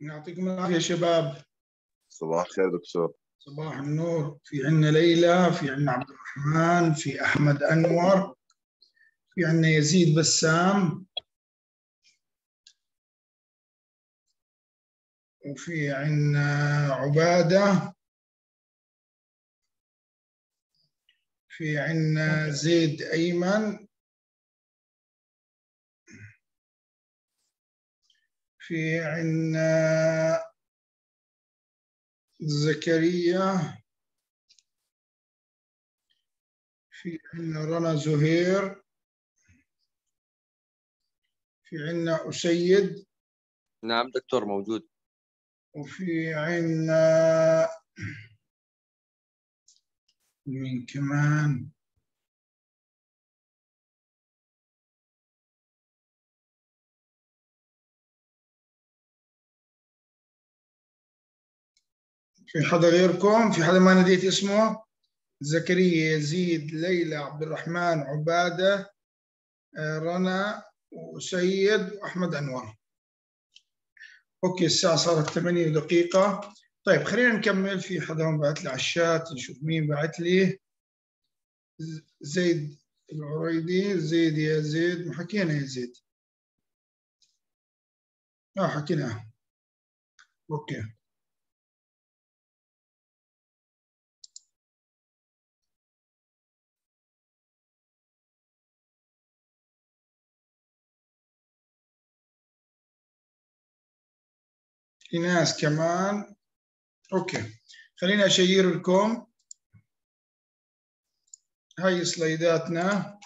يعطيكم العافية شباب. صباح الخير دكتور. صباح النور. في عندنا ليلى في عندنا عبد الرحمن في أحمد أنور في عندنا يزيد بسام وفي عندنا عبادة في عندنا زيد أيمن في عندنا زكريا في عندنا رنا زهير في عندنا أسيد. نعم دكتور موجود. وفي عندنا مين كمان؟ في حدا غيركم؟ في حدا ما ناديت اسمه؟ زكريا يزيد ليلى عبد الرحمن عبادة آه، رنا وسيد وأحمد أنور أوكي الساعة صارت 8 دقيقة. طيب خلينا نكمل. في حدا بعت لي على الشات نشوف مين بعت لي. زيد العريدي زيد يا زيد. ما حكينا يا زيد. آه حكينا. okay. في ناس كمان. okay. خليني أشير لكم. هاي سلايداتنا.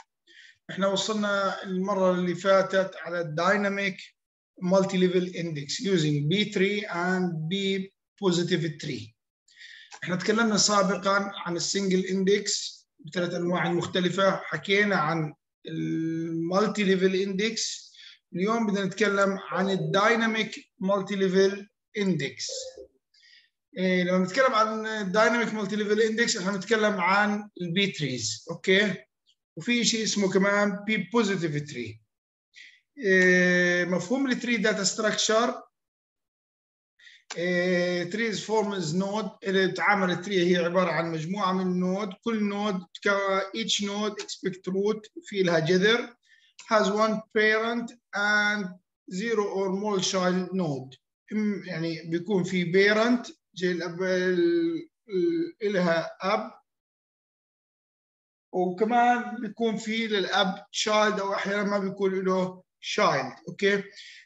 إحنا وصلنا المرة اللي فاتت على ال dynamic multi level index using B tree and B positive tree إحنا تكلمنا سابقا عن ال single index بثلاث أنواع مختلفة. حكينا عن ال multi level index اليوم بدنا نتكلم عن ال dynamic multi level index لما نتكلم عن ال dynamic multi level index إحنا بنتكلم عن ال B trees okay؟ وفي شيء اسمه كمان B positive tree مفهوم ال tree data structure trees forms node اللي بتعامل ال tree هي عبارة عن مجموعة من ال node كل node each node except root في لها جذر has one parent and zero or more child node. يعني بيكون في parent زي الاب لها أب. وكمان بيكون في للأب child أو أحيانا ما بيكون له child أوكي؟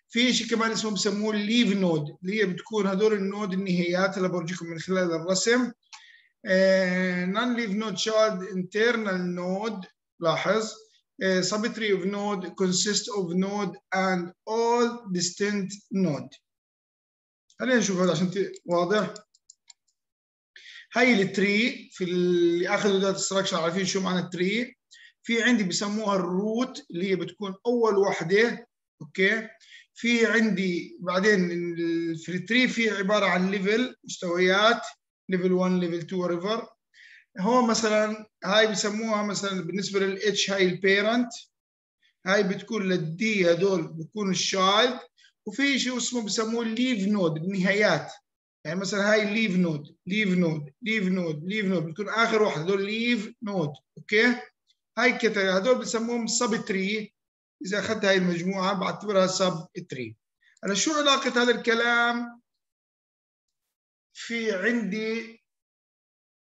في شيء كمان اسمه بسموه ال leaf node اللي هي بتكون هدول ال node النهايات اللي برجيكم من خلال الرسم. non leaf node child internal node لاحظ. uh, subtree of node consists of node and all distinct node. خلينا نشوف هذا عشان واضح. هاي ال tree في اللي آخذوا data structure عارفين شو معنى ال tree في عندي بسموها ال root اللي هي بتكون أول وحدة أوكي؟ في عندي بعدين في ال tree في عبارة عن level مستويات level 1 level 2 level هو مثلا هاي بسموها مثلا بالنسبة لل H هاي ال parent هاي بتكون لل D هدول بتكون ال child وفي شيء اسمه بسموه ال leaf node النهايات يعني مثلا هاي leaf node leaf node leaf node leaf node بتكون آخر واحد هدول leaf node أوكي؟ هاي كتر هدول بسموهم subtree إذا أخذت هاي المجموعة بعتبرها subtree أنا شو علاقة هذا الكلام؟ في عندي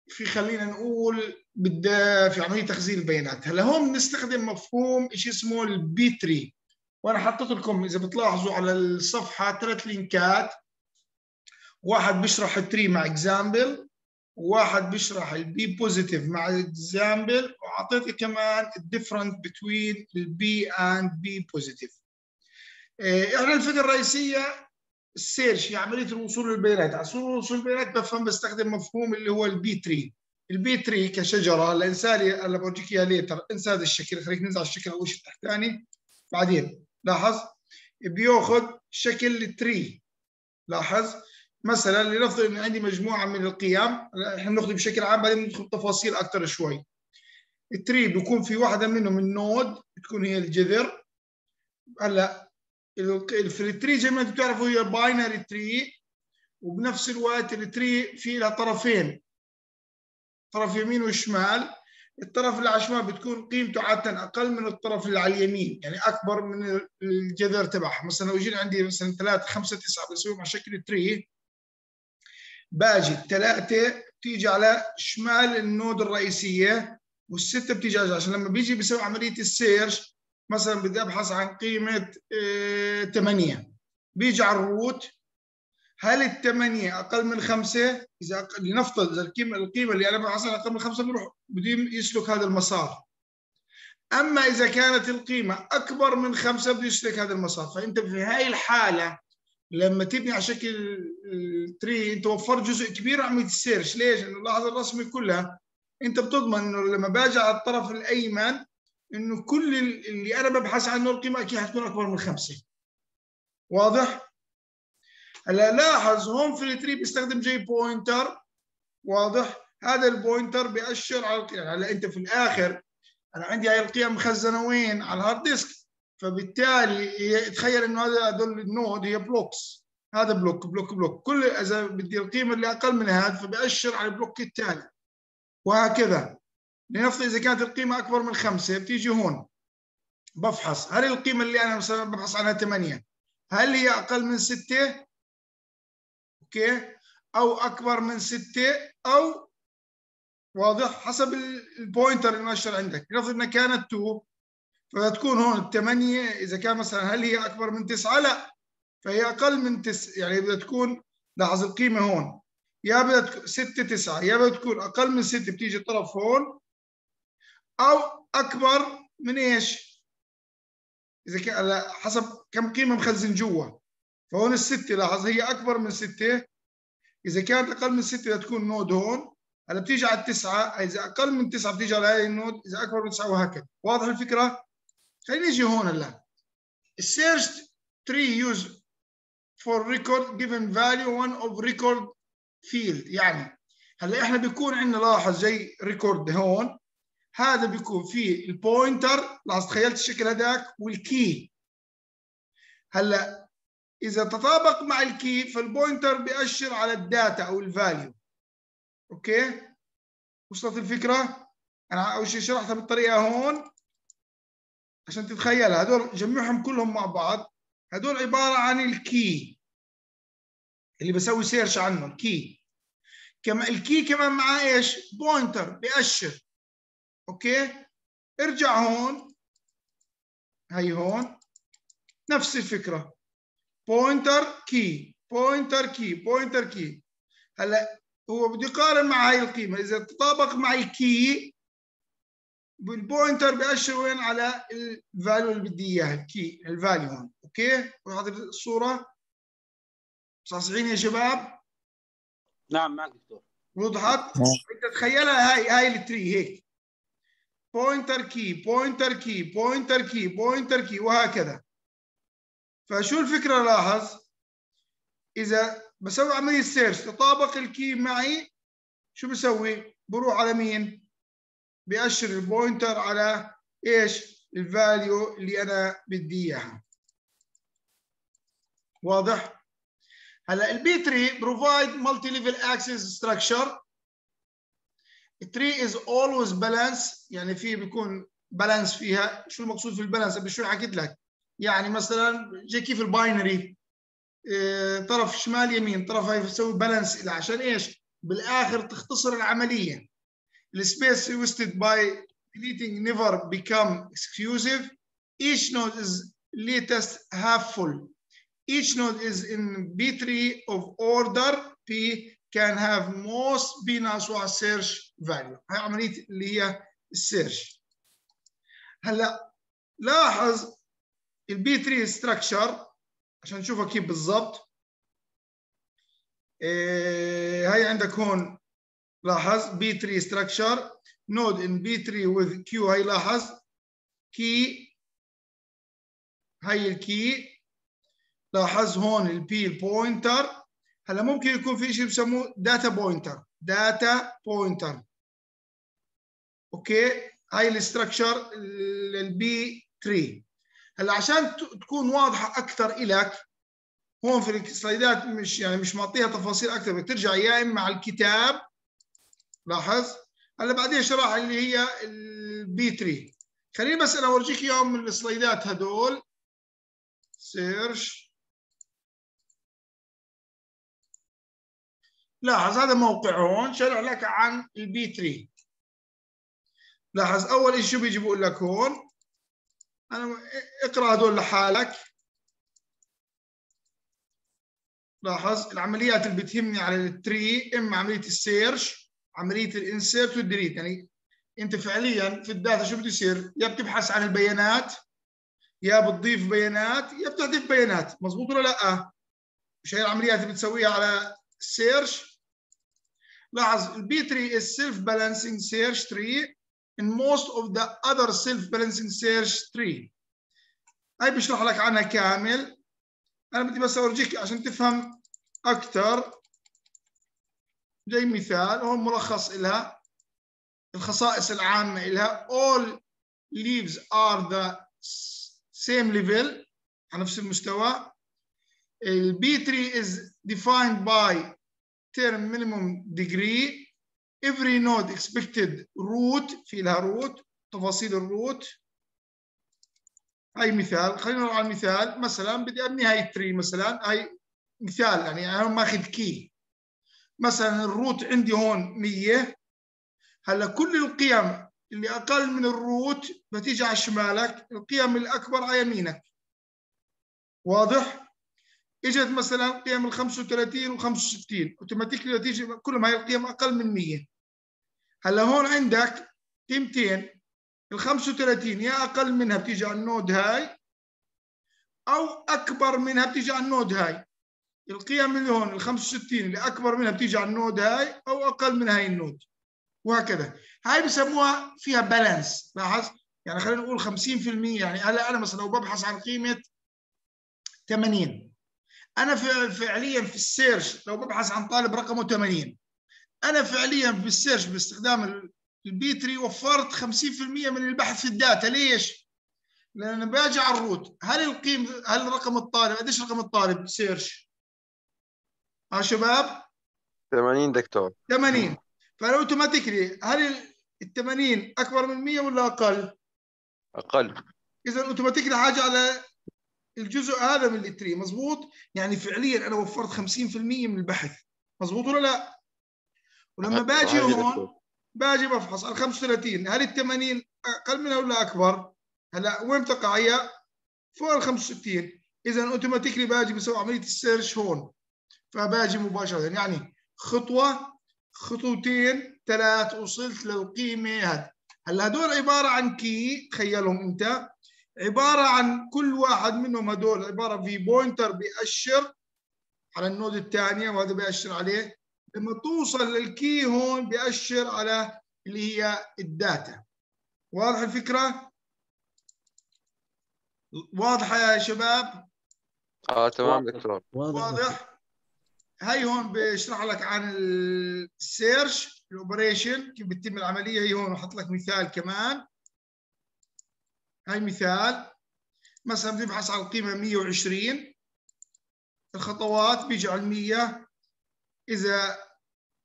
في خلينا نقول بدها في عملية تخزين البيانات. هلا هون بنستخدم مفهوم شيء اسمه ال B tree وأنا حطيت لكم إذا بتلاحظوا على الصفحة ثلاث لينكات. واحد بيشرح ال tree مع example وواحد بيشرح ال B positive مع example وأعطيت كمان ال different between ال B and B positive إحنا الفكرة الرئيسية ال search هي عملية الوصول للبيانات. عشان الوصول للبيانات بفهم بستخدم مفهوم اللي هو ال B tree ال B tree كشجرة هلا انسان هلا بورجيك اياها later انسى هذا الشكل خليك ننزل على الشكل أول شيء التحتاني بعدين. لاحظ؟ بياخذ شكل ال tree لاحظ؟ مثلا لنفرض إن عندي مجموعة من القيم إحنا بناخذ بشكل عام بعدين ندخل تفاصيل أكثر شوي. ال tree بيكون في واحدة منهم ال node بتكون هي الجذر. هلأ في ال tree زي ما أنتم بتعرفوا هي binary tree وبنفس الوقت ال tree في لها طرفين. طرف يمين وشمال. الطرف الشمال بتكون قيمته عادة أقل من الطرف اللي على اليمين يعني أكبر من الجذر تبعها. مثلا لو جينا عندي مثلا 3 5 9 بسويهم على شكل tree باجي الثلاثة بتيجي على شمال ال node الرئيسية والستة بتيجي على عشان لما بيجي بيسوي عملية ال search مثلا بدي أبحث عن قيمة 8 بيجي على ال root هل الثمانية أقل من خمسة؟ أقل لنفترض إذا القيمة القيمة اللي أنا بحصلها أقل من خمسة بيروح بده يسلك هذا المسار. أما إذا كانت القيمة أكبر من خمسة بده يسلك هذا المسار، فأنت في هاي الحالة لما تبني على شكل تري أنت وفرت جزء كبير من عملية السيرش، ليش؟ لأنه اللحظة الرسمي كلها أنت بتضمن إنه لما باجي على الطرف الأيمن إنه كل اللي أنا ببحث عنه القيمة أكيد حتكون أكبر من خمسة. واضح؟ هلا لاحظ هون في ال tree بيستخدم جي pointer واضح؟ هذا ال pointer بيأشر على القيم. هلا أنت في الآخر أنا عندي هاي القيم مخزنه وين على ال hard disk فبالتالي تخيل إنه هذا هذول ال node هي blocks هذا block block block كل إذا بدي القيمه اللي أقل من هذا فبأشر على ال block الثاني وهكذا. لنفرض إذا كانت القيمة أكبر من خمسة بتيجي هون. بفحص. هل القيمة اللي أنا مثلا ببحث عنها 8 هل هي أقل من 6 أوكي؟ أو أكبر من ستة؟ أو واضح حسب ال pointer المؤشر عندك. نفرض إنها كانت 2 فتكون هون الثمانية إذا كان مثلا هل هي أكبر من تسعة؟ لا. فهي أقل من تس يعني بدها تكون لاحظ القيمة هون. يا بدها تكون 6 9 يا بدها تكون أقل من 6 بتيجي طرف هون. أو أكبر من إيش؟ إذا كان حسب كم قيمة مخزن جوا. فهون الستة لاحظ هي أكبر من ستة. إذا كانت أقل من ستة تكون node هون. هلا بتيجي على التسعة. إذا أقل من تسعة بتيجي على هاي ال node. إذا أكبر من تسعة وهكذا. واضح الفكرة؟ خلينا نيجي هون هلا. ال search tree use for record given value one of record field. يعني هلا إحنا بيكون عندنا لاحظ زي record هون. هذا بيكون فيه ال pointer لاحظ تخيلت الشكل هذاك وال key هلا إذا تطابق مع ال key فال pointer بيأشر على ال data أو ال value. أوكي؟ وصلت الفكرة؟ أنا أول شيء شرحتها بالطريقة هون. عشان تتخيلها هدول جمعهم كلهم مع بعض. هدول عبارة عن ال key اللي بسوي search عنه ال key كما ال key كمان معاه إيش؟ pointer بيأشر. أوكي؟ ارجع هون. هي هون. نفس الفكرة. pointer key pointer key pointer key هلا هو بده يقارن مع هاي القيمة. إذا تطابق مع ال key بال pointer بيأشر وين؟ على ال value اللي بدي إياها. ال key ال value هون. أوكي؟ وهذه الصورة. صحصحين يا شباب؟ نعم معك دكتور. وضحت؟ أنت تخيلها هاي هاي ال tree هيك. pointer key pointer key pointer key pointer key وهكذا. فشو الفكرة لاحظ؟ إذا بسوي عملية search تطابق ال key معي شو بسوي؟ بروح على مين؟ بأشر ال pointer على إيش؟ ال value اللي أنا بدي إياها. واضح؟ هلا ال B-tree provide multi-level access structure ال tree is always balanced يعني في بيكون balance فيها. شو المقصود في ال balance بشو حكيت لك. يعني مثلا زي كيف ال binary؟ آه طرف شمال يمين طرف هاي بتسوي balance عشان إيش؟ بالآخر تختصر العملية. ال space wasted by deleting never become exclusive. Each node is at least half full. Each node is in b tree of order. P can have most P ناقص 1 search value. هاي عملية اللي هي ال search هلأ لاحظ ال B-tree structure عشان نشوفها كيف بالضبط. إيه هاي عندك هون لاحظ B-tree structure node in B-tree with Q هاي لاحظ. key هاي ال key لاحظ هون ال P pointer هلا ممكن يكون في شيء بسموه data pointer data pointer okay هاي ال structure ال B-tree هلا عشان تكون واضحة أكثر إلك هون في ال slide ات مش يعني مش معطيها تفاصيل أكثر بدك ترجع يا إما على الكتاب لاحظ؟ هلا بعدين شرح اللي هي البي 3 خليني بس أنا أورجيك إياهم من ال slide ات هدول. Search. لاحظ هذا موقع هون شرح لك عن البي 3 لاحظ أول شيء بيجي بقول لك هون. أنا إقرأ هدول لحالك. لاحظ العمليات اللي بتهمني على ال tree إما عملية ال search عملية ال insert وال delete. يعني أنت فعليا في ال data شو بده يصير؟ يا بتبحث عن البيانات يا بتضيف بيانات يا بتحذف بيانات. مزبوط ولا لأ؟ مش هي العمليات اللي بتسويها على ال search؟ لاحظ البي 3 is self balancing search tree. In most of the other self balancing search tree هاي بشرح لك عنها كامل أنا بدي بس اورجيك عشان تفهم أكثر زي مثال هون ملخص لها الخصائص العامه لها all leaves are the same level على نفس المستوى ال B3 is defined by term minimum degree every node expected root في لها root تفاصيل ال root هاي مثال خلينا نروح على المثال. مثلا بدي أبني هاي ال tree مثلا. هاي مثال يعني أنا ماخذ key مثلا ال root عندي هون 100 هلأ كل القيم اللي أقل من ال root بتيجي على شمالك. القيم الأكبر على يمينك. واضح؟ إجت مثلا قيم ال 35 و 65 automatically تيجي كلهم هاي القيم أقل من 100 هلا هون عندك قيمتين ال 35 يا أقل منها بتيجي على ال node هاي أو أكبر منها بتيجي على ال node هاي. القيم اللي هون ال 65 اللي أكبر منها بتيجي على ال node هاي أو أقل من هاي ال node. وهكذا. هاي بسموها فيها balance لاحظ؟ يعني خلينا نقول 50% يعني هلا أنا مثلا لو ببحث عن قيمة 80 أنا فعليا في ال search لو ببحث عن طالب رقمه 80 أنا فعليا في ال search باستخدام ال B-tree وفرت 50% من البحث في ال data. ليش؟ لأن باجي على ال root. هل القيم هل رقم الطالب قديش رقم الطالب search؟ ها شباب؟ 80 دكتور. 80 فلو automatically هل ال 80 أكبر من 100 ولا أقل؟ أقل. اذا automatically حاجي على الجزء هذا من ال tree. مزبوط يعني فعليا أنا وفرت 50% من البحث. مزبوط ولا لا؟ ولما بأجي هون بأجي بفحص. ال 35 هل ال 80 أقل منها ولا أكبر؟ هلا وين تقع هي؟ فوق ال 65 إذا automatically بأجي بسوي عملية ال search هون. فبأجي مباشرة. يعني خطوة خطوتين ثلاث وصلت للقيمة هذه هلا هدول عبارة عن key تخيلهم أنت. عبارة عن كل واحد منهم هدول عبارة في pointer بيأشر على ال node الثانية وهذا بيأشر عليه. لما توصل لل key هون بيأشر على اللي هي ال data. واضح الفكرة؟ واضحة يا شباب؟ آه تمام دكتور واضح. واضح. هاي هون بشرح لك عن ال search ال operation كيف بتتم العملية. هي هون بحط لك مثال كمان. هاي مثال. مثلا بنبحث على القيمه 120 الخطوات بيجي على 100 إذا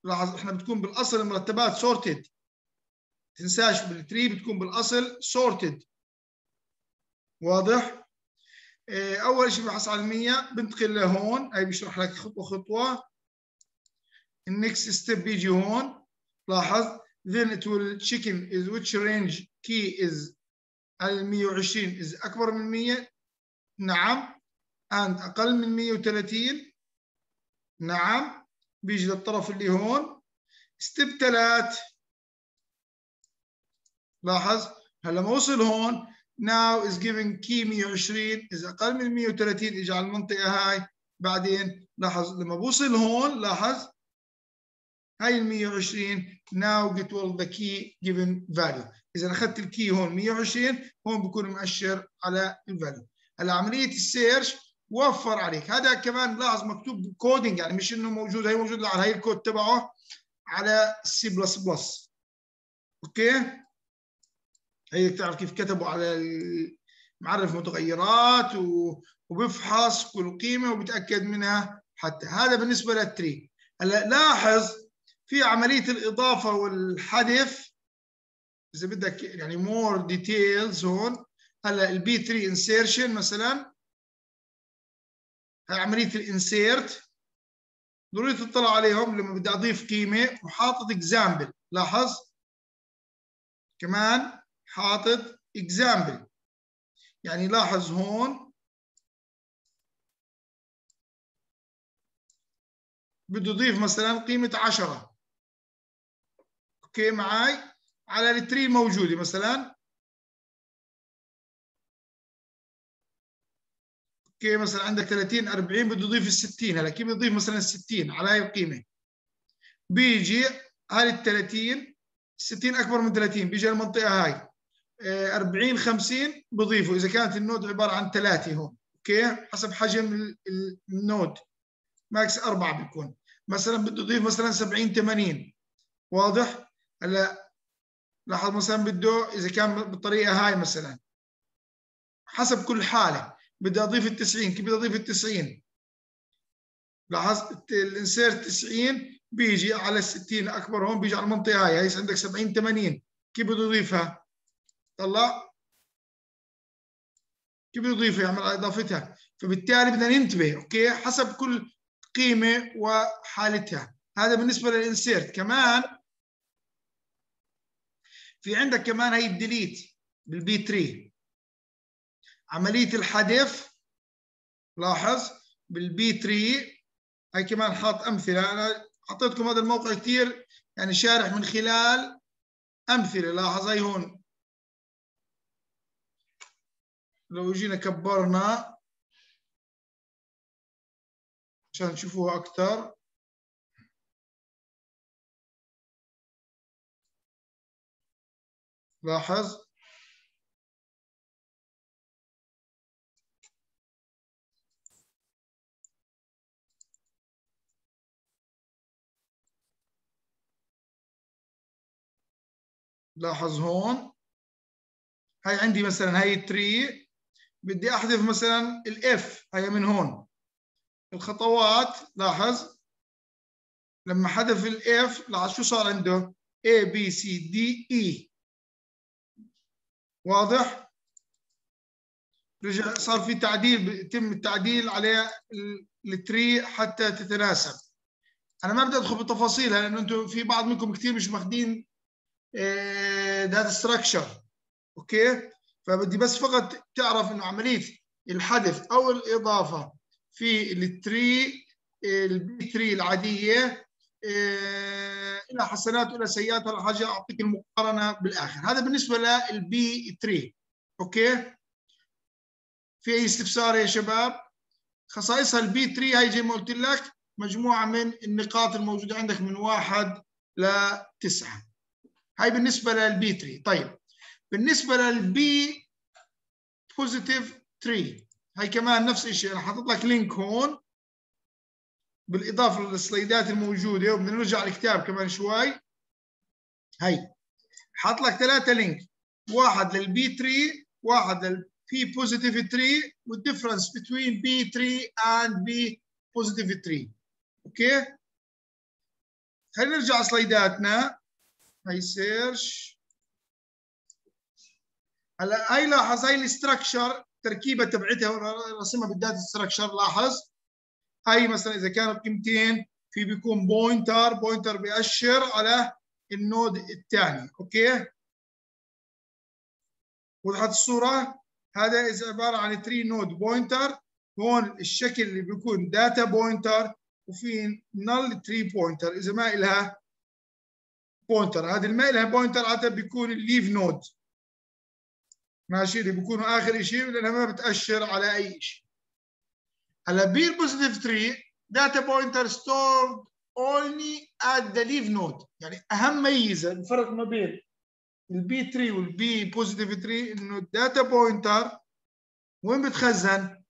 لاحظ إحنا بتكون بالأصل المرتبات sorted تنساش بال tree بتكون بالأصل sorted واضح؟ أول شيء بحث على 100 بنتقل لهون. هي بيشرح لك خطوة خطوة. ال next step بيجي هون. لاحظ؟ Then it will check in is which range key is ال 120 is أكبر من 100 نعم. And أقل من 130 نعم. بيجي للطرف اللي هون. ستيب ثلاث لاحظ؟ هلا لما وصل هون. Now is giving key 120 إذا أقل من 130 إجى على المنطقة هاي. بعدين لاحظ؟ لما بوصل هون لاحظ؟ هاي ال 120 now get all the key given value. إذا أخذت ال key هون 120 هون بكون مؤشر على ال value هلا عملية ال search وفر عليك. هذا كمان لاحظ مكتوب coding يعني مش إنه موجود هي موجود على هي الكود تبعه على C plus plus okay؟ هي تعرف كيف كتبوا على معرف متغيرات وبفحص كل قيمة وبتأكد منها حتى. هذا بالنسبة لل tree هلا لاحظ في عملية الإضافة والحذف. إذا بدك يعني more details هون. هلا ال B tree insertion مثلا. هاي عملية ال insert. ضروري تطلع عليهم لما بدي أضيف قيمة وحاطط example لاحظ؟ كمان حاطط example يعني لاحظ هون. بده يضيف مثلا قيمة 10 okay معي على ال tree الموجودة مثلا. أوكي مثلا عندك 30 40 بده يضيف ال 60 هلا كيف بده يضيف مثلا ال 60 على هاي القيمة. بيجي هاي ال 30 60 أكبر من 30 بيجي المنطقة هاي. آه، 40 50 بضيفوا. إذا كانت ال node عبارة عن ثلاثة هون okay؟ حسب حجم ال- ال- ال node. ماكس أربعة بيكون. مثلا بده يضيف مثلا 70 80 واضح؟ هلا لاحظ مثلا بده إذا كان بالطريقة هاي مثلا. حسب كل حالة. بدي أضيف ال 90 كيف بدي أضيف ال 90 لاحظ الانسيرت 90 بيجي على ال 60 أكبر هون بيجي على المنطقة هاي هي عندك 70 80 كيف بده يضيفها؟ طلع. كيف بده يضيفها يعمل إضافتها. فبالتالي بدنا ننتبه okay؟ حسب كل قيمة وحالتها. هذا بالنسبة لل insert كمان في عندك كمان هي ال delete بال B tree عملية الحذف لاحظ بالبي 3 هي كمان حاط أمثلة. أنا اعطيتكم هذا الموقع كثير يعني شارح من خلال أمثلة. لاحظ هي هون. لو جينا كبرنا عشان تشوفوها أكثر لاحظ. لاحظ هون. هاي عندي مثلا هاي ال tree بدي أحذف مثلا ال F هاي من هون. الخطوات لاحظ. لما حذف ال F لاحظ شو صار عنده؟ A B C D E. واضح؟ رجع صار في تعديل بيتم التعديل على ال- ال tree حتى تتناسب. أنا ما بدي أدخل بتفاصيلها لأنه أنتم في بعض منكم كثير مش ماخذين data structure okay؟ فبدي بس فقط تعرف إنه عملية الحذف أو الإضافة في ال tree ال B tree العادية آه، لها حسنات ولها سيئات. ولا حاجة أعطيك المقارنة بالآخر. هذا بالنسبة لل B tree okay؟ في أي استفسار يا شباب؟ خصائصها البي 3 هي زي ما قلت لك مجموعة من النقاط الموجودة عندك من واحد لتسعه هاي بالنسبة للبي 3 طيب بالنسبة لل B positive tree هاي كمان نفس الشيء. أنا حاطط لك link هون بالإضافة لل slideات الموجودة وبدنا نرجع الكتاب كمان شوي. هي حاط لك ثلاثة link واحد للبي 3 واحد لل B positive tree وال difference بين B tree and B positive tree okay؟ خلينا نرجع slideاتنا. هي search هلا هاي لاحظ هاي ال structure التركيبه تبعتها رسمها بال data structure لاحظ. هاي مثلا إذا كانوا قيمتين في بيكون pointer pointer بيأشر على ال node الثاني okay؟ وضحت الصورة؟ هذا إذا عبارة عن tree node pointer هون الشكل اللي بيكون data pointer وفي null tree pointer إذا ما لها pointer. هذه ما لها pointer عاده بيكون ال leaf node ماشي؟ اللي بيكونوا آخر شيء لأنها ما بتأشر على أي شيء هلا بال B positive tree data pointer stored only at the leaf node يعني أهم ميزة الفرق ما بين ال B tree وال B positive tree إنه ال data pointer وين بتخزن؟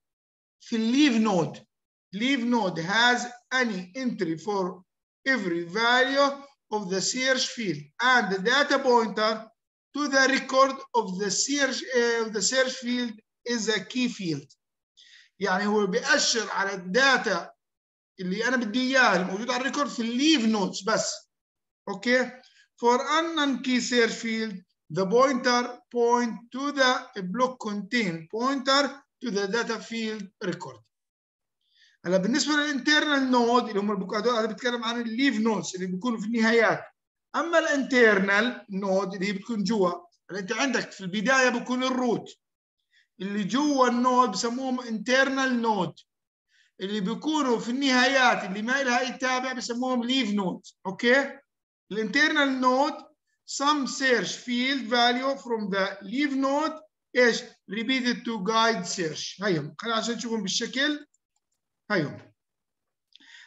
في ال leaf node leaf node has any entry for every value of the search field and the data pointer to the record of the search uh, if the search field is a key field يعني هو بيأشر على ال data اللي أنا بدي اياه الموجود على ال record في ال leaf nodes بس okay for a non-key search field the pointer point to the block contain pointer to the data field record هلا بالنسبة لل internal node اللي هم هذول أنا بتكلم عن ال leaf nodes اللي بيكونوا في النهايات. أما ال internal node اللي هي بتكون جوا أنت عندك في البداية بيكون ال root اللي جوا ال node بسموهم internal node اللي بيكونوا في النهايات اللي ما لها أي تابع بسموهم leaf node أوكي؟ الانترنال نود some search field value from the leave node إيش repeated to guide search. هيهم خلينا عشان تشوفهم بالشكل. هيهم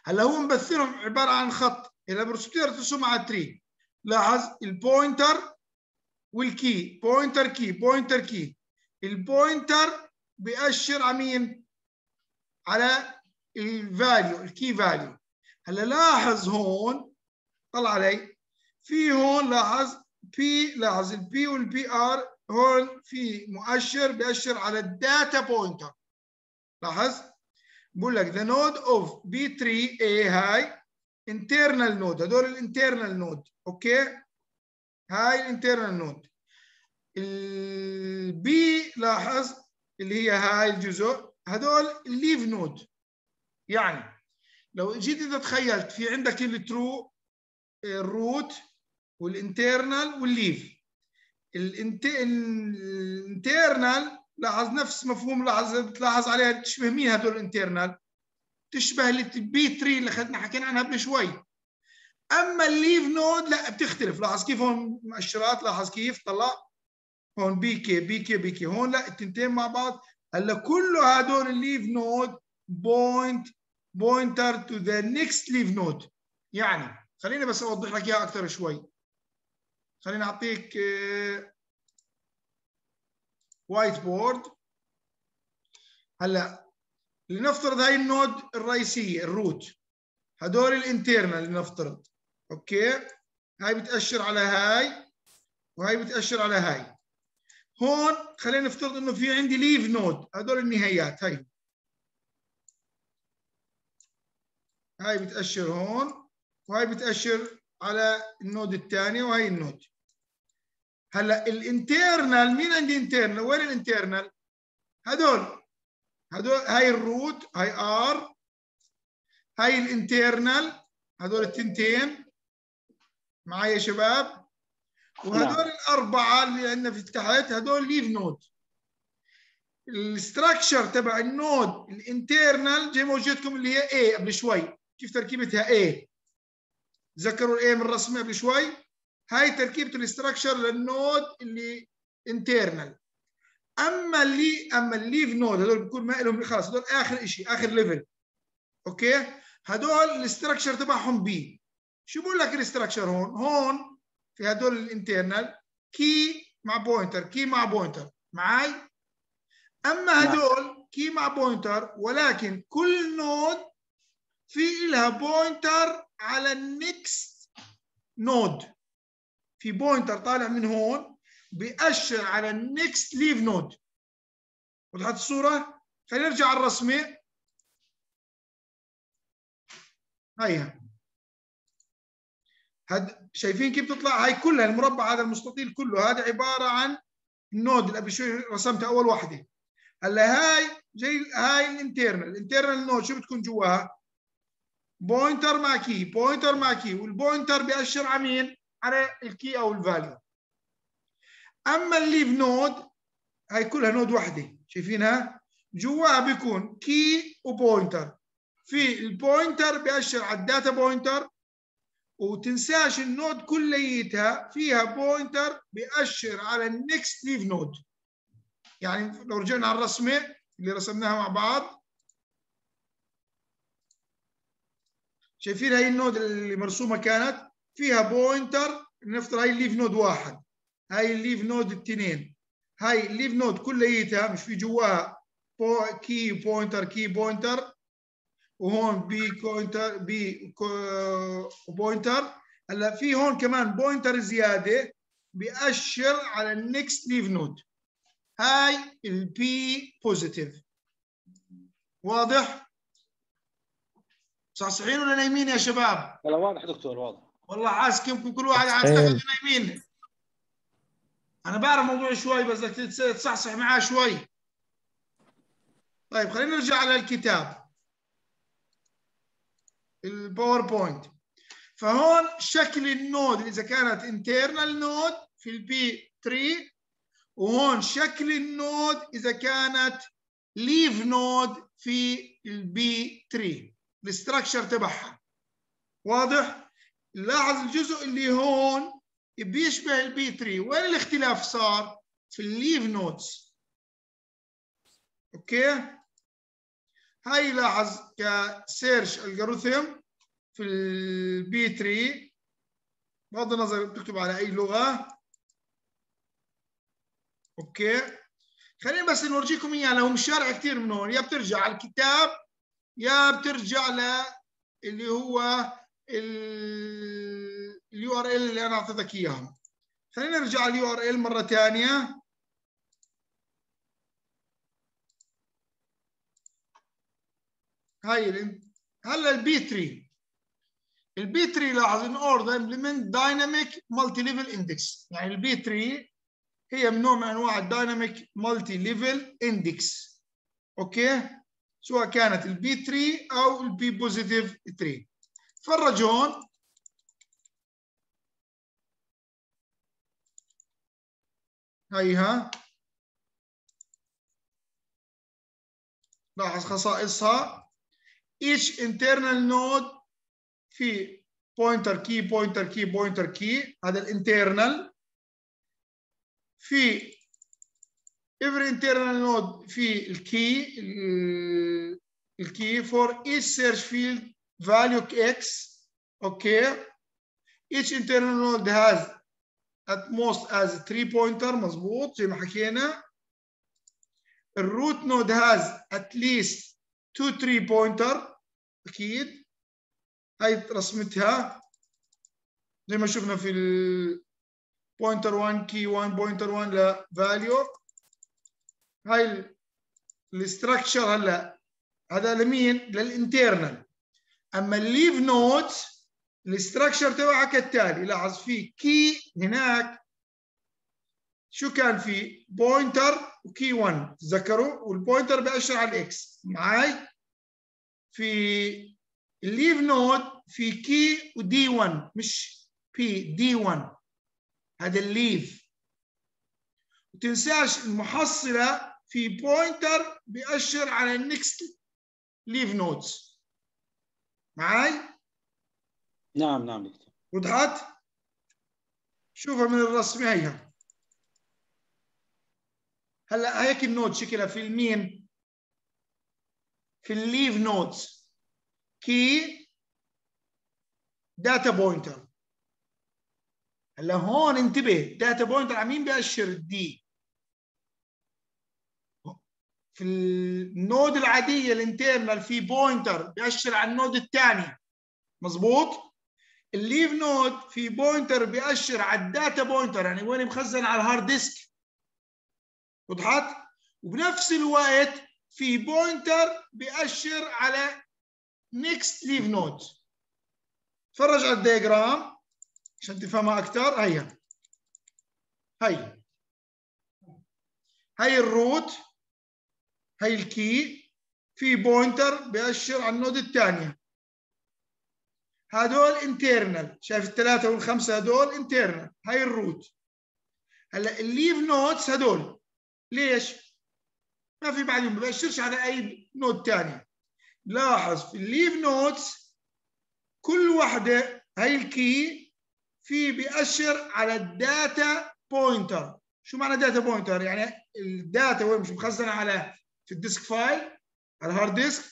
هلا هو مبثرهم عبارة عن خط. اذا برسمتها ترسم على تري لاحظ البوينتر والكي بوينتر كي بوينتر كي البوينتر بيأشر على مين؟ على الفاليو الكي فاليو هلا لاحظ هون طلع علي. في هون لاحظ بي لاحظ البي والبي ار هون في مؤشر بيأشر على الداتا بوينتر لاحظ؟ بقول لك the node of B3A هاي internal node. هدول الانترنال نود أوكي هاي الانترنال نود البي لاحظ اللي هي هاي الجزء. هدول ال leaf node يعني لو جيت إذا تخيلت في عندك الترو الروت والانترنال والليف الانترنال لاحظ نفس مفهوم لاحظ بتلاحظ عليها تشبه مين هدول ال internal. تشبه البي 3 اللي اخذنا حكينا عنها قبل شوي. أما ال leaf node لا بتختلف. لاحظ كيف هون مؤشرات لاحظ كيف طلع؟ هون P K P K P K هون لا التنتين مع بعض. هلا كله هدول ال leaf node point pointer to the next leaf node يعني خليني بس أوضح لك إياها أكثر شوي. خليني أعطيك whiteboard هلا لنفترض هاي ال node الرئيسية ال root هدول ال internal لنفترض. Okay؟ هاي بتأشر على هاي وهاي بتأشر على هاي. هون خلينا نفترض إنه في عندي leaf node هدول النهايات هاي. هاي بتأشر هون وهاي بتأشر على ال node الثانية وهي ال node. هلا ال internal مين عندي internal وين ال internal هدول. هدول هاي ال root هاي R هاي الانترنال هدول التنتين. معايا يا شباب؟ وهدول نعم. الأربعة اللي عندنا في تحت هدول ليف نود الاستراكشر تبع النود الانترنال جاي موجودكم اللي هي A قبل شوي. كيف تركيبتها A ذكروا الاي من الرسمه قبل شوي؟ هاي تركيبة الاستراكشر للنود اللي انترنال أما اللي أما الليف نود هذول بيكون ما لهم خلاص هذول آخر شيء آخر ليفل Okay؟ هدول ال structure تبعهم بي شو بقول لك ال structure هون؟ هون في هدول ال internal key مع pointer key مع pointer معي أما هدول key مع pointer ولكن كل node في لها pointer على ال next node في pointer طالع من هون بيأشر على ال next leaf node وضحت الصورة؟ خلينا نرجع على الرسمة هيها هاد شايفين كيف تطلع؟ هاي كلها المربع هذا المستطيل كله هذا عبارة عن ال node اللي قبل شوي رسمتها أول واحدة. هلا هاي زي هاي ال internal ال internal node شو بتكون جواها؟ pointer مع key pointer مع key وال pointer بيأشر على مين؟ على ال key أو ال value. أما ال leaf node هاي كلها node واحدة شايفينها؟ جواها بيكون key و pointer. في ال pointer بيأشر على ال data pointer وتنساش ال node كليتها فيها pointer بيأشر على ال next leaf node. يعني لو رجعنا على الرسمة اللي رسمناها مع بعض شايفين هاي ال node اللي مرسومة كانت؟ فيها pointer نفترض هاي ال leaf node واحد هاي ال leaf node اثنين هاي ال leaf node كليتها مش في جواها بو key pointer key pointer وهون P pointer P pointer. هلأ في هون كمان pointer زيادة بيأشر على ال next leaf node. هاي ال B positive واضح؟ صحصحين ولا نايمين يا شباب؟ لا واضح دكتور واضح. والله حاسس يمكن كل واحد. يستخدم نايمين أنا بعرف موضوع شوي بس تصحصح معاه شوي. طيب خلينا نرجع على الكتاب. ال PowerPoint. فهون شكل ال node إذا كانت internal node في البي 3 وهون شكل ال node إذا كانت leaf node في ال B tree ال structure تبعها. واضح؟ لاحظ الجزء اللي هون بيشبه البي 3 وين الاختلاف صار؟ في ال leaf nodes okay؟ هاي لاحظ ك search algorithm في البي 3 بغض النظر بتكتب على أي لغة. أوكي؟ خلينا بس نورجيكم اياه لهم شارع كثير من هون. يا بترجع على الكتاب يا بترجع ل اللي هو اليو ار ال اللي أنا أعطيتك إياهم. خلينا نرجع اليو ار ال مرة ثانية. هاي هلا البي 3 البي 3 لاحظ إن اوردر امبلمنت دايناميك مالتي ليفل اندكس يعني البي 3 هي من نوع من أنواع ال dynamic multi-level index okay؟ سواء كانت البي 3 أو ال B positive tree تفرج هون هيها لاحظ خصائصها each internal node في pointer key pointer key pointer key هذا ال internal في every internal node في الكي الكي for each search field value x okay each internal node has at most as three pointer مظبوط زي ما حكينا الروت نود has at least two three pointer أكيد هاي رسمتها زي ما شفنا في ال pointer 1 key 1 pointer 1 ل value هاي ال structure هلا هذا لمين؟ لل internal أما ال leaf nodes ال structure تبعها كالتالي لاحظ في key هناك. شو كان في؟ pointer و key 1 تذكروا؟ وال pointer بأشر على ال X معي في ال leaf node في key و D 1 مش P D 1 هذا ال leaf وتنساش المحصلة في pointer بيأشر على ال next leaf nodes معي نعم نعم دكتور. وضحت شوفها من الرسمه هيها هلا هيك ال node شكلها في المين في ال leaf nodes key data pointer. هلا هون انتبه data pointer على مين بيأشر ال D في ال node العادية ال internal في pointer بيأشر على ال node الثاني مظبوط؟ ال leaf node في pointer بيأشر على ال data pointer يعني وين مخزن على ال hard disk وضحت وبنفس الوقت في pointer بيأشر على next leaf node تفرج على ال diagram عشان تفهمها أكثر هيا. هي هي ال root هي ال key في pointer بيأشر على ال node الثانية. هدول internal شايف الثلاثة والخمسة هدول internal هاي ال root هلا ال leaf nodes هدول. ليش؟ ما في بعدهم ما بيأشرش على أي node ثانية. لاحظ في ال leaf nodes كل وحدة هاي ال key في بيأشر على ال data pointer شو معنى data pointer يعني ال data وين؟ مش مخزنة على في ال disk file على ال hard disk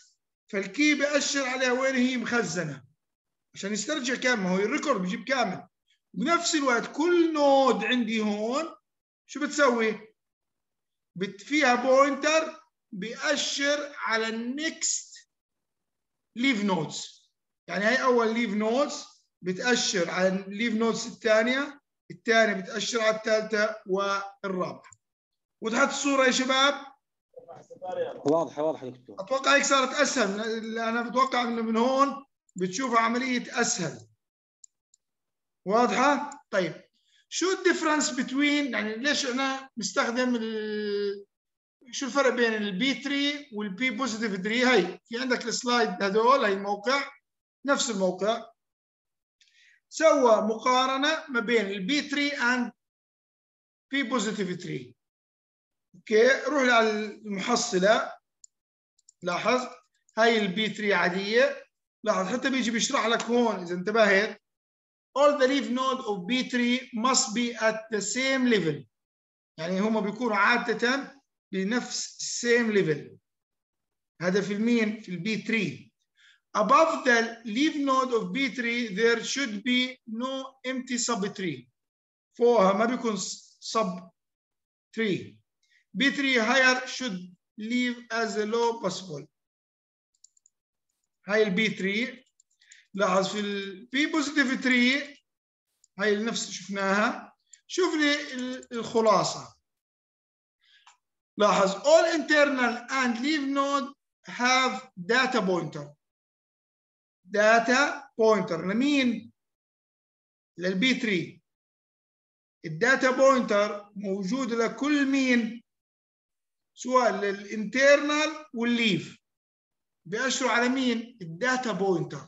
فال key بيأشر عليها وين هي مخزنة. عشان يسترجع كامل ما هو ال record بيجيب كامل. بنفس الوقت كل node عندي هون شو بتسوي؟ بت فيها pointer بيأشر على ال next leaf nodes. يعني هي أول leaf nodes بتأشر على ال leaf nodes الثانية الثانية بتأشر على الثالثة والرابعة. وضحت الصورة يا شباب واضحه واضحه دكتور. أتوقع هيك صارت أسهل. أنا بتوقع إنه من هون بتشوف عملية أسهل. واضحة؟ طيب. شو ال difference between يعني ليش أنا مستخدم ال... شو الفرق بين ال B tree وال B positive tree هي في عندك ال slide هذول هي الموقع نفس الموقع. سوى مقارنة ما بين ال B tree and B positive tree okay؟ روح على المحصله لاحظ؟ هاي البي 3 عادية. لاحظ؟ حتى بيجي بيشرح لك هون إذا انتبهت. All the leaf node of B3 must be at the same level. يعني هم بيكونوا عادة بنفس same level. هذا في المين في البي 3 above the leaf node of B3 there should be no empty sub tree فوقها ما بيكون sub tree B3 higher should leave as low possible. هاي البي 3 لاحظ في البي بوزيتيف 3 هاي نفس شفناها. شوف لي الخلاصة. لاحظ all internal and leaf node have data pointer. Data pointer. لمين لل B tree ال data pointer موجود لكل مين؟ سواء لل internal وال leaf بيأشروا على مين؟ ال data pointer.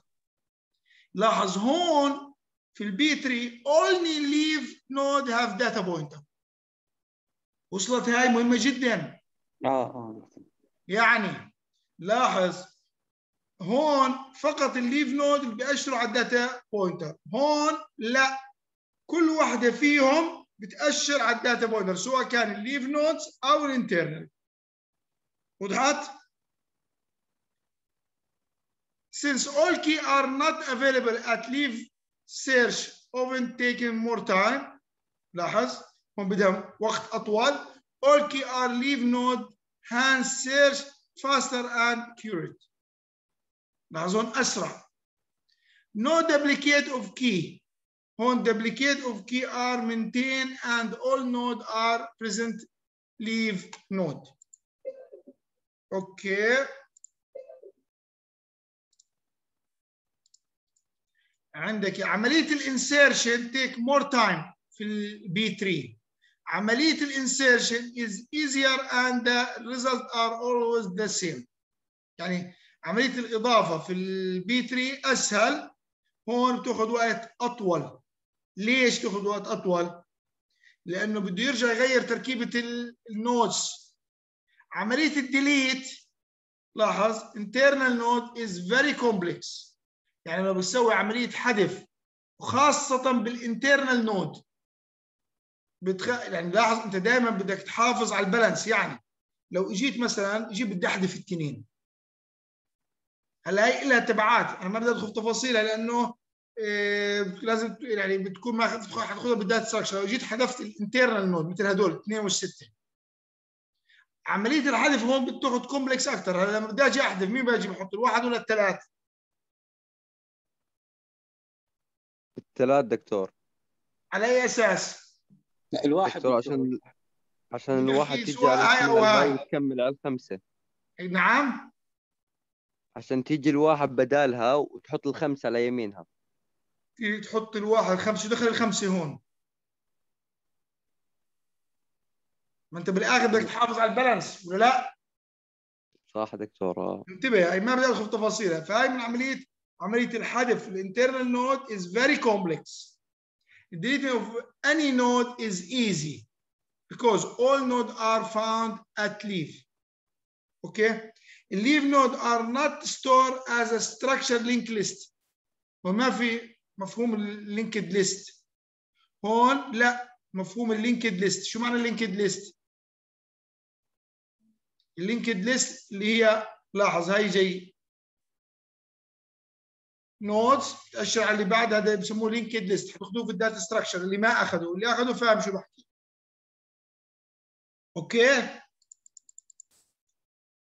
لاحظ هون في البي 3 only leave node have data pointer. وصلت هاي مهمة جدا. آه آه يعني لاحظ هون فقط ال leaf node اللي بيأشروا على ال data pointer هون لا. كل واحدة فيهم بتأشر على ال data pointer سواء كان ال leaf nodes أو ال internal وضحت؟ Since all key are not available at leave search often taking more time لاحظ هم بدهم وقت أطول all key are leave node hand search faster and accurate لاحظون أسرع no duplicate of key هون duplicate of key are maintained and all node are present leave node أوكي عندك عملية الإنسيرشن take more time في البي 3 عملية ال insertion is easier and the result are always the same. يعني عملية الإضافة في البي 3 أسهل. هون بتاخذ وقت أطول. ليش تاخذ وقت أطول؟ لأنه بده يرجع يغير تركيبة ال nodes عملية ال delete لاحظ internal node is very complex. يعني لو بتسوي عملية حذف وخاصة بال internal node بتخ... يعني لاحظ أنت دائما بدك تحافظ على ال balance. يعني لو إجيت مثلا إجيب بدي أحذف التنين. هلأ هي لها تبعات. أنا ما بدي أدخل في تفاصيلها لأنه إيه لازم يعني بتكون ما حتاخذها بال data structure لو جيت حذفت ال internal node مثل هدول اثنين والسته عملية الحذف هون بتاخذ complex أكثر هلا لما بدي أجي أحذف مين باجي بحط؟ الواحد ولا الثلاث؟ الثلاث دكتور. على أي أساس؟ لا الواحد دكتور عشان عشان الواحد تيجي على هاي. وتكمل على الخمسة. نعم. عشان تيجي الواحد بدالها وتحط الخمسة على يمينها. تيجي تحط الواحد خمسه دخل الخمسة هون. ما انت بالاخر بدك تحافظ على البالانس ولا لا؟ صح دكتور آه. انتبه هي ما بدي أدخل في تفاصيلها. فهي من عملية عملية الحذف ال internal node is very complex. The deleting of any node is easy because all nodes are found at leaf. Okay? Leaf node are not stored as a structured linked list. وما في مفهوم ال linked list هون لا مفهوم ال linked list شو معنى ال linked list ال linked list اللي هي لاحظ هاي جاي. nodes تاشر على اللي بعد هذا بسموه linked list حتاخذوه في ال data structure اللي ما اخذوا اللي اخذوا فاهم شو بحكي. okay؟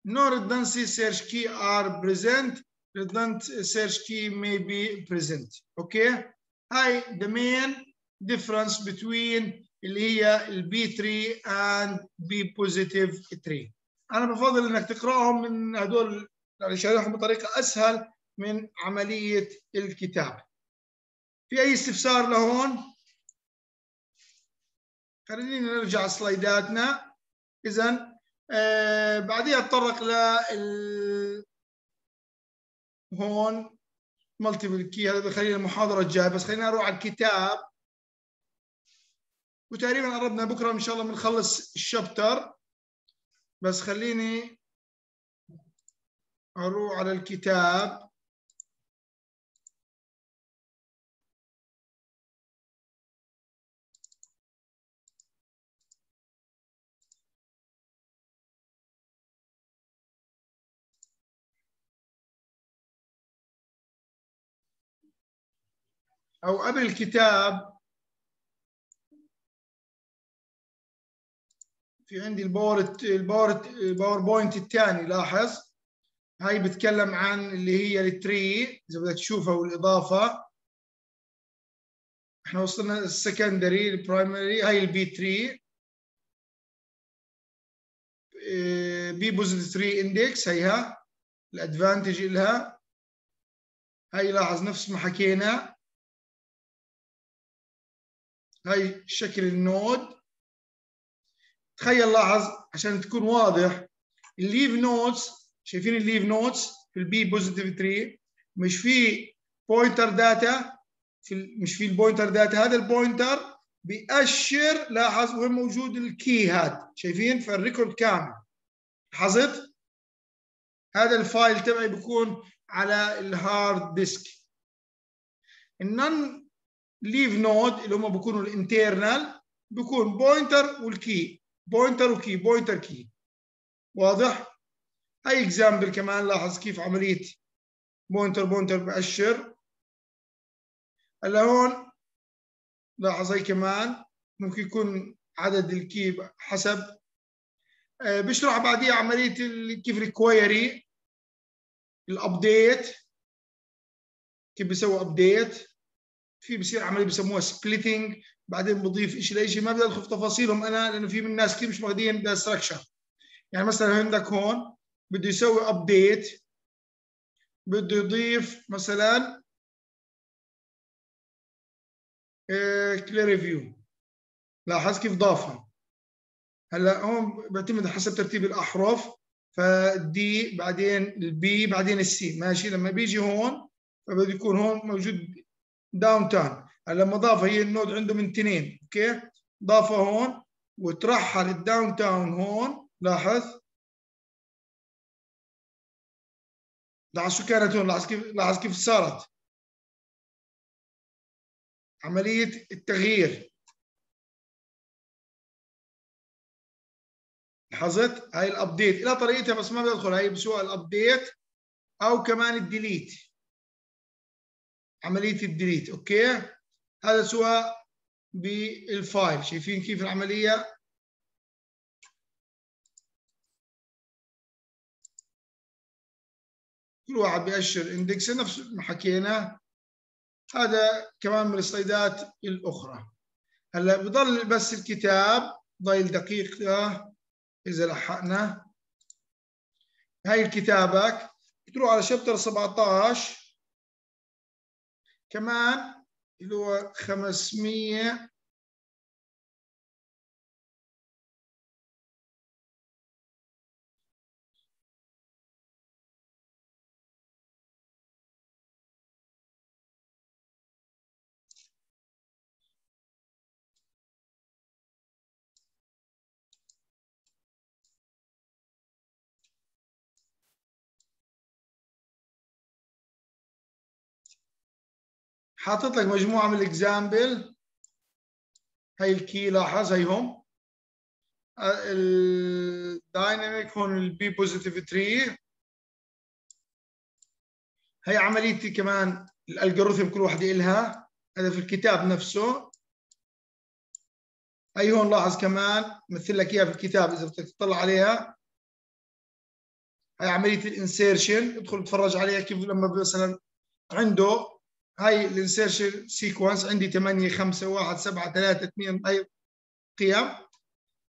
No redundancy search key are present. Redundant search key may be present. okay هاي the main difference between اللي هي ال B tree and B positive tree أنا بفضل إنك تقرأهم من هدول يعني شارحهم بطريقة أسهل من عملية الكتاب في أي استفسار لهون؟ خلينا نرجع سلايداتنا. اذا آه بعديها أتطرق ل هون. مالتيبل كي هذا بخلينا المحاضرة الجاية بس خلينا نروح على الكتاب. وتقريبا قربنا بكرة إن شاء الله بنخلص الشابتر. بس خليني أروح على الكتاب. أو قبل الكتاب في عندي ال power ال power ال PowerPoint الثاني لاحظ؟ هاي بتكلم عن اللي هي ال tree إذا بدك تشوفها والإضافة. إحنا وصلنا ال secondary ال primary هاي ال B tree B positive tree index هيها ال advantage لها هاي لاحظ نفس ما حكينا. هاي شكل ال node. تخيل لاحظ عشان تكون واضح ال leaf nodes شايفين ال leaf nodes في ال B positive tree مش في pointer data في مش في ال pointer data هذا ال pointer بيأشر لاحظ وين موجود ال key هاد شايفين؟ في ال record كامل. لاحظت؟ هذا ال file تبعي بيكون على ال hard disk ال non leaf node اللي هم بيكونوا ال internal بيكون pointer وال key pointer و key pointer key. واضح؟ هاي example كمان لاحظ كيف عملية pointer pointer بأشر. هلا هون لاحظ هي كمان ممكن يكون عدد ال key حسب. آه بيشرح بعديها عملية كيف ال query ال update كيف بيسوي update في بصير عملية بسموها splitting بعدين بضيف شيء لشيء ما بدي أدخل في تفاصيلهم أنا لأنه في من الناس كثير مش واخدين data structure يعني مثلا عندك هون بده يسوي update بده يضيف مثلا Clear view لاحظ كيف ضافها هلأ هون بيعتمد حسب ترتيب الأحرف فال D بعدين ال B بعدين ال C ماشي؟ لما بيجي هون فبده يكون هون موجود downtown لما ضاف هي ال node عنده من اثنين okay؟ ضافة هون وترحل ال downtown هون لاحظ؟ لاحظ شو كانت هون؟ لاحظ كيف لاحظ كيف صارت؟ عملية التغيير. لاحظت؟ هاي ال update لها طريقتها بس ما بدخل هاي بسوى ال update أو كمان ال delete عملية ال delete okay؟ هذا سواء بال file. شايفين كيف العملية؟ كل واحد بيأشر إندكس. نفس ما حكينا هذا كمان من السلايدات الأخرى. هلا بضل بس الكتاب ضايل دقيقه إذا لحقنا. هاي كتابك بتروح على شابتر 17 كمان اللي هو 500 حاطط لك مجموعة من ال example هي ال key لاحظ هي هم. ال dynamic هون ال B positive tree هي عمليه كمان ال algorithm كل وحدة لها هذا في الكتاب نفسه. هي هون لاحظ كمان مثل لك إياها في الكتاب إذا بدك تطلع عليها. هي عملية ال insertion ادخل اتفرج عليها كيف لما مثلا عنده هاي الانسيرشن سيكونس عندي 8 5 1 7 3 2 هاي قيم